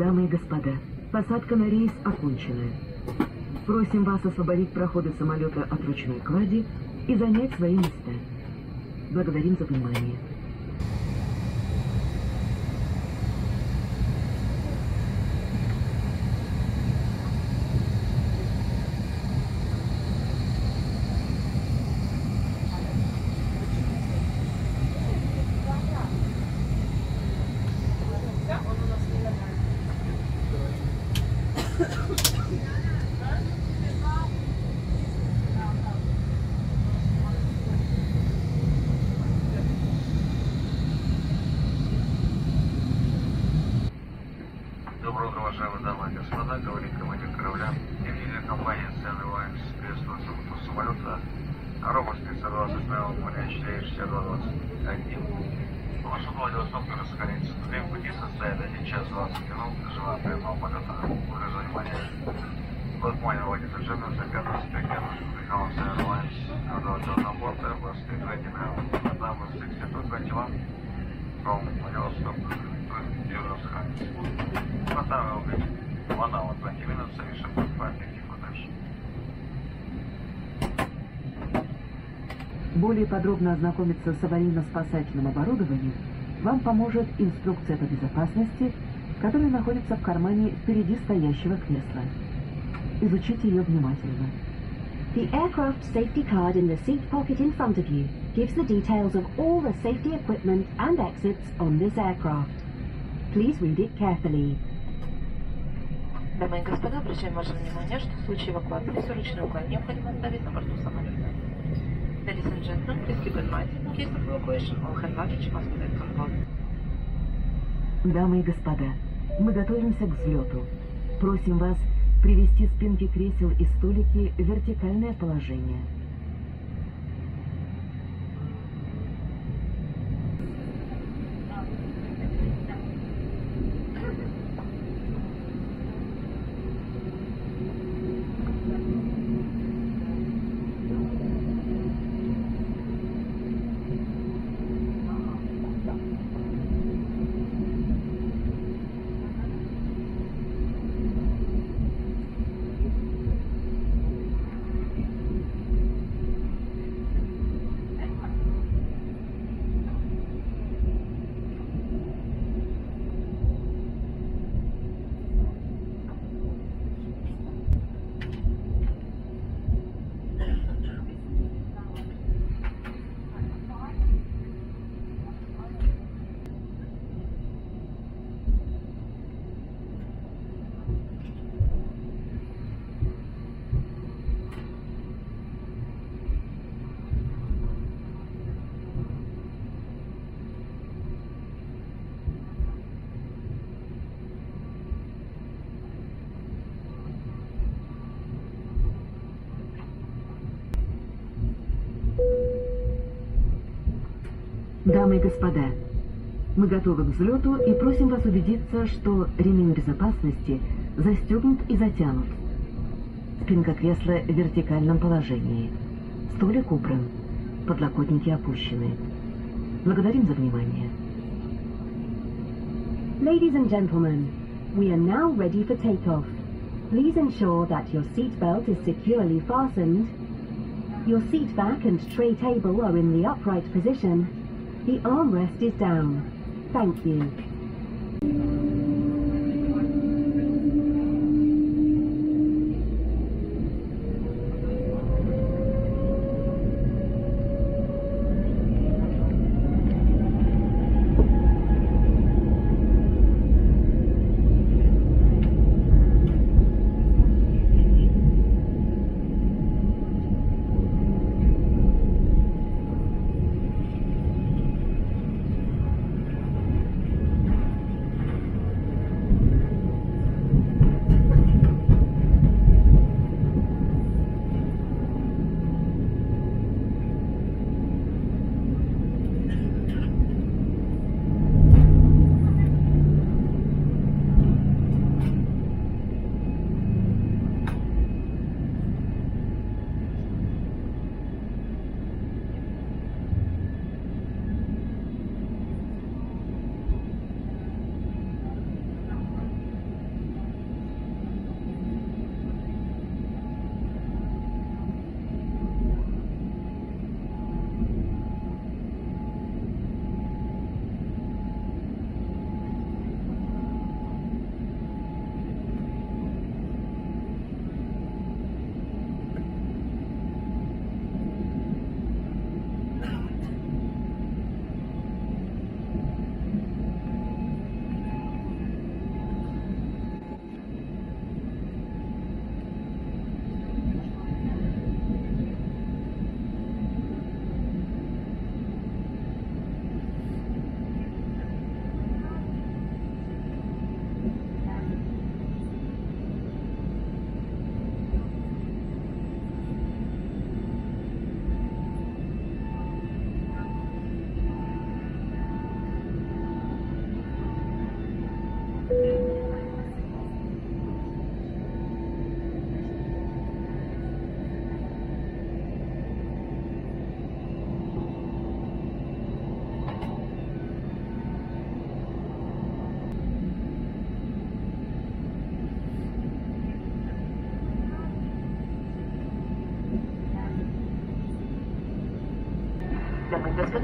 Дамы и господа, посадка на рейс окончена. Просим вас освободить проходы самолета от ручной клади и занять свои места. Благодарим за внимание. Более подробно ознакомиться с аварийно-спасательным оборудованием вам поможет инструкция по безопасности, которая находится в кармане впереди стоящего кресла. Изучите ее внимательно. The aircraft safety card in the seat pocket in front of you gives the details of all the safety equipment and exits on this aircraft. Please read it carefully. Дамы и господа, обращаем ваше внимание, что в случае эвакуации срочный уклон необходимо оставить на борту самолета. Ladies and gentlemen, please keep in mind, in case of evacuation, all hand luggage must be left on board. Дамы и господа, мы готовимся к взлету. Просим вас привести спинки кресел и столики в вертикальное положение. Дамы и господа, мы готовы к взлету и просим вас убедиться, что ремень безопасности застегнут и затянут. Спинка кресла в вертикальном положении. Столик убран. Подлокотники опущены. Благодарим за внимание. Ladies and gentlemen, we are now ready for takeoff. Please ensure that your seat belt is securely fastened. Your seat back and tray table are in the upright position. The armrest is down. Thank you.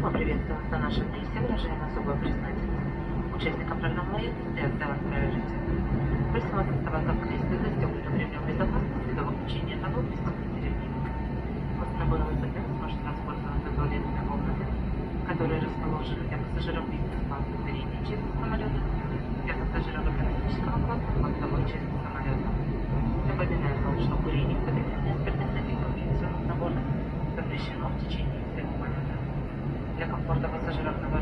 Господа, мы приветствуем вас на нашем рейсе, выражаем особую признательность участникам программы лояльности и проезжать. Просим вас оставаться в кресле, застегнутым ремнем безопасности до выключения того пристегнутый ремень. После набора вы сможете воспользоваться туалетными комнатами, которые расположены для пассажиров бизнес-класса в передней части самолета, для пассажиров экономического класса в хвостовой части самолета. Напоминаем вам, что курение употребление спиртных напитков в авиационных наборах запрещено в течение. Для комфорта пассажиров на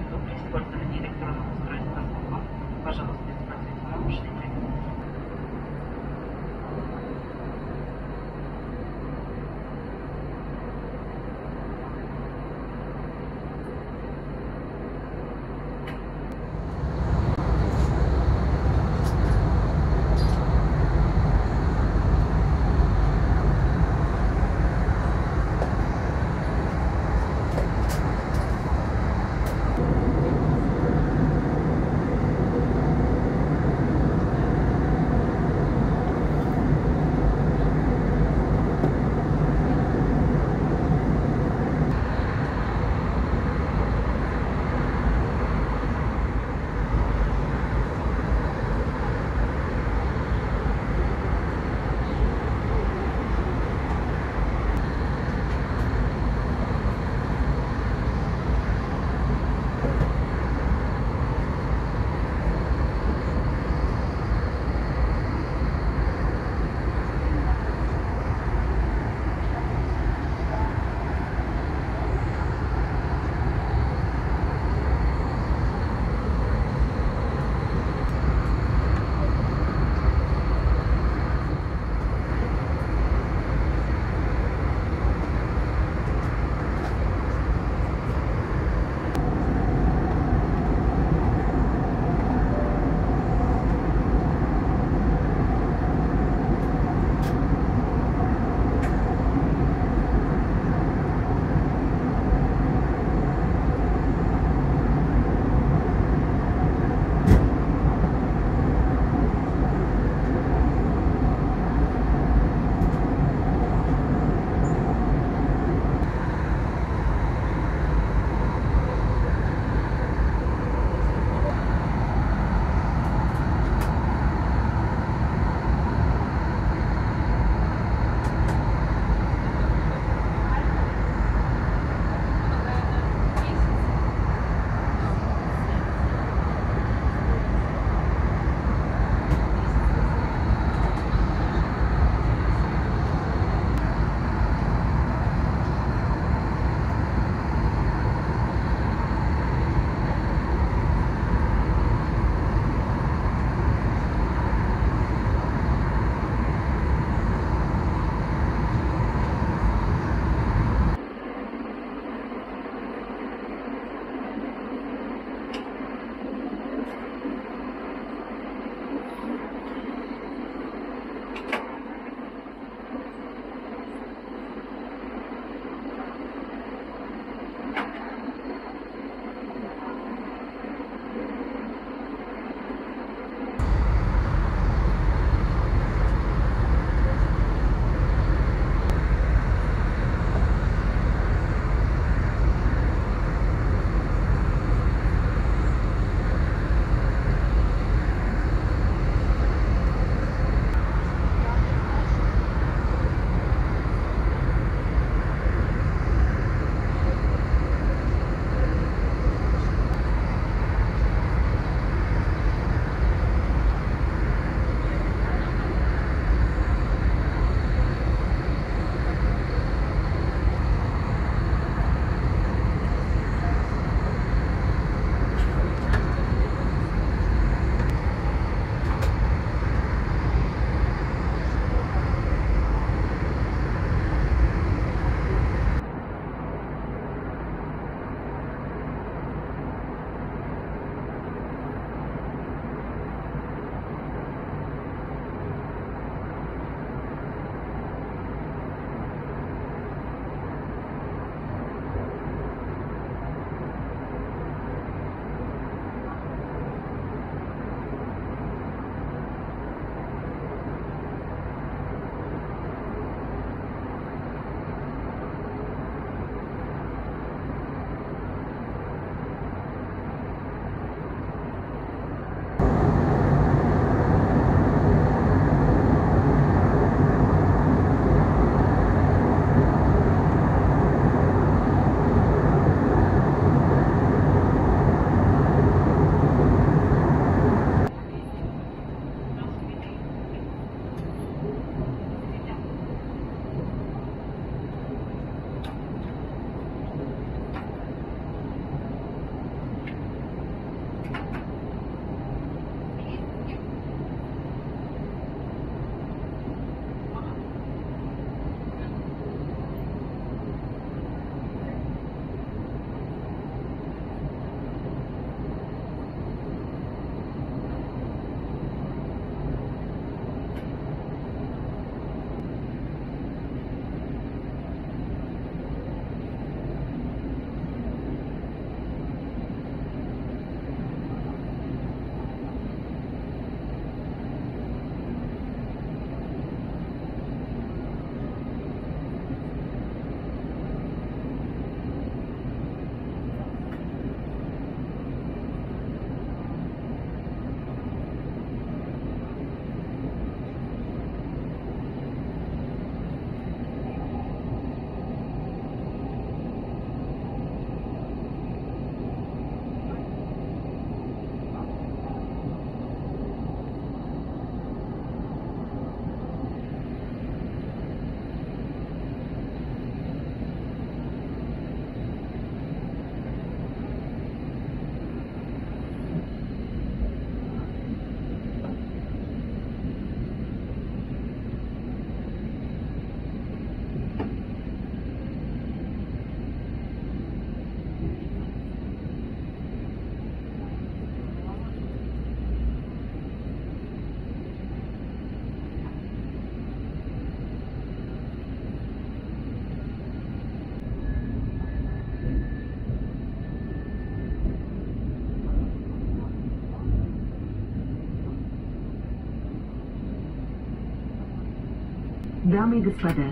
Дамы и господа,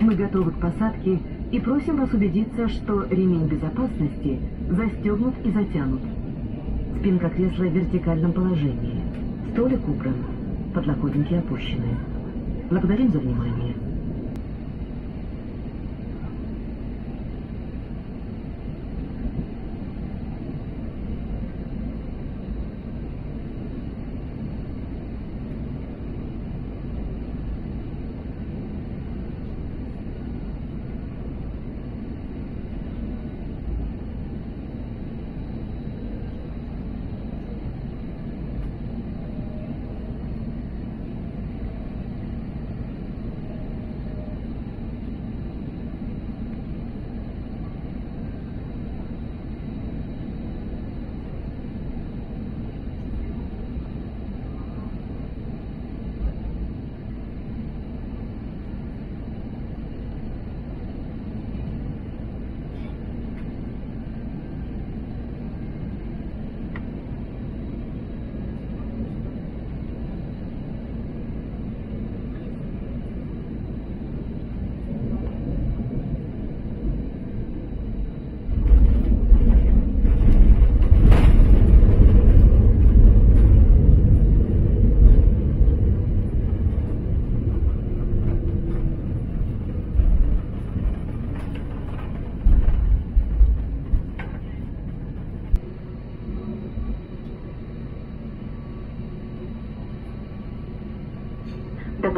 мы готовы к посадке и просим вас убедиться, что ремень безопасности застегнут и затянут. Спинка кресла в вертикальном положении. Столик убран, подлокотники опущены. Благодарим за внимание.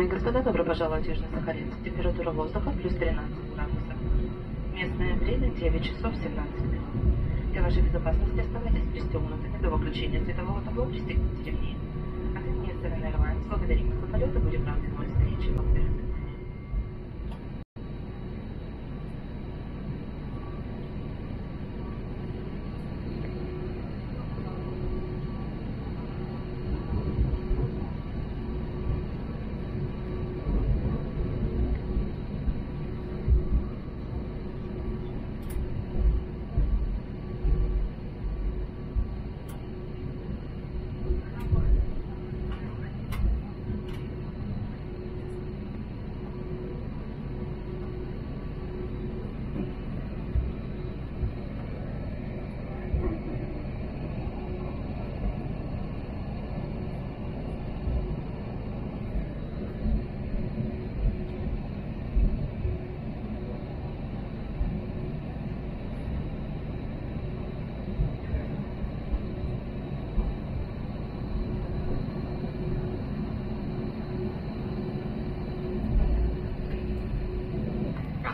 Дамы и господа, добро пожаловать в Южный Сахалин. Температура воздуха плюс 13 градусов. Местное время 9 часов 17 минут. Для вашей безопасности оставайтесь пристегнутыми до выключения светового табло пристегните ремни. От имени Seven Airlines благодарим за полет и будем рады новой встрече. Благодарю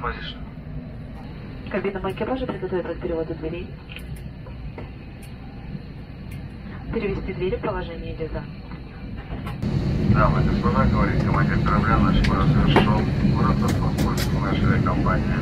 ходишь? Кабина макияжа приготовилась к переводу дверей. Перевести двери в положение диза. Да, в этих словах говорит командир корабля нашего разрешен. Город воспользовался нашей компании.